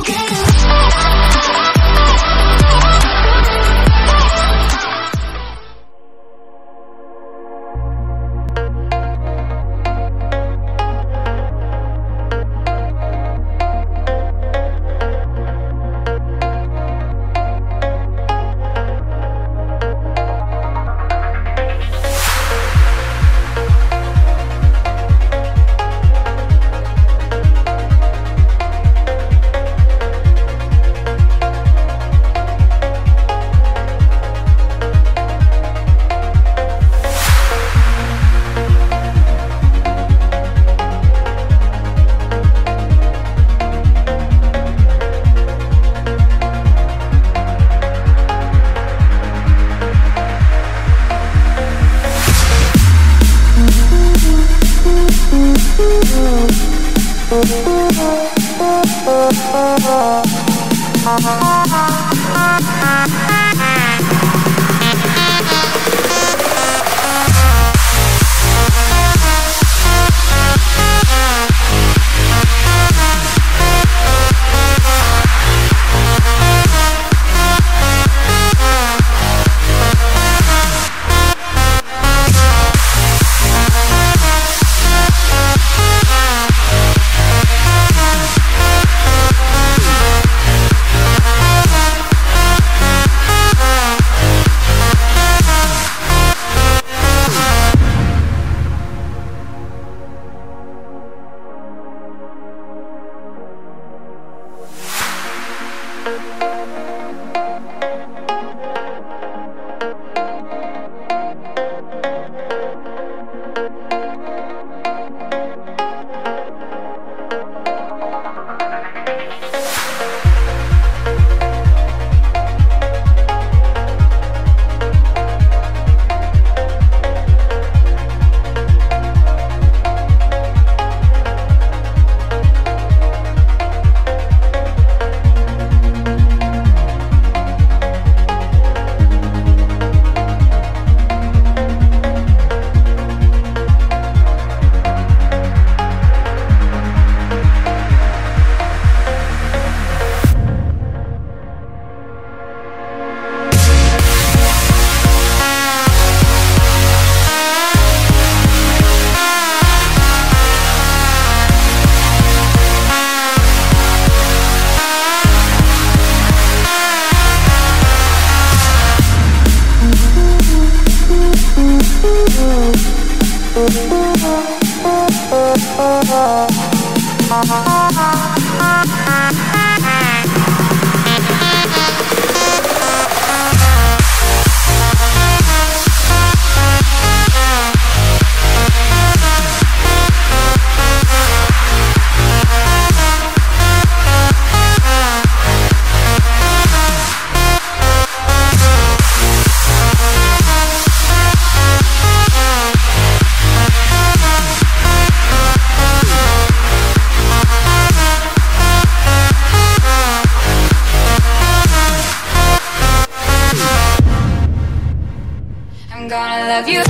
I'm gonna love you.